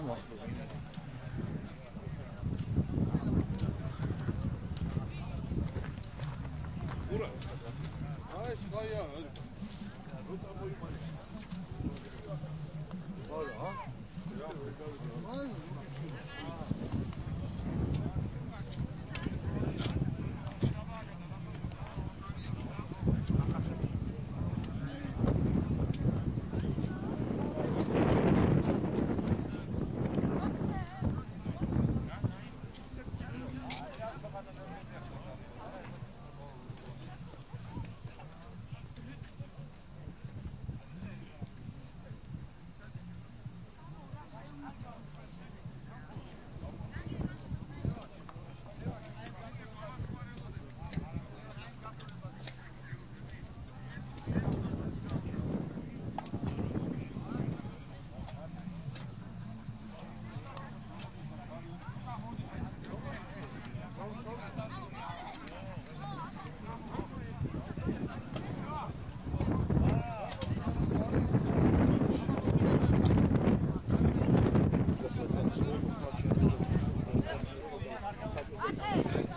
뭐. 아이씨, 가야.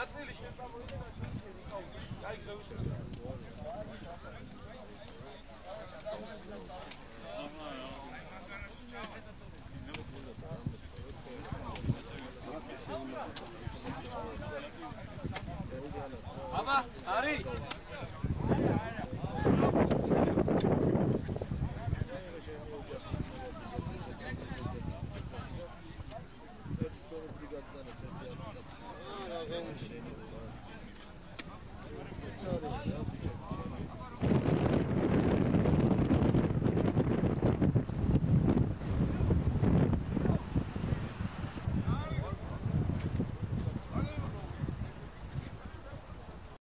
ნაწილი შენ დაგვიდე და ჩვენი კაუჩი. აი გზავის აბა არის Thank you.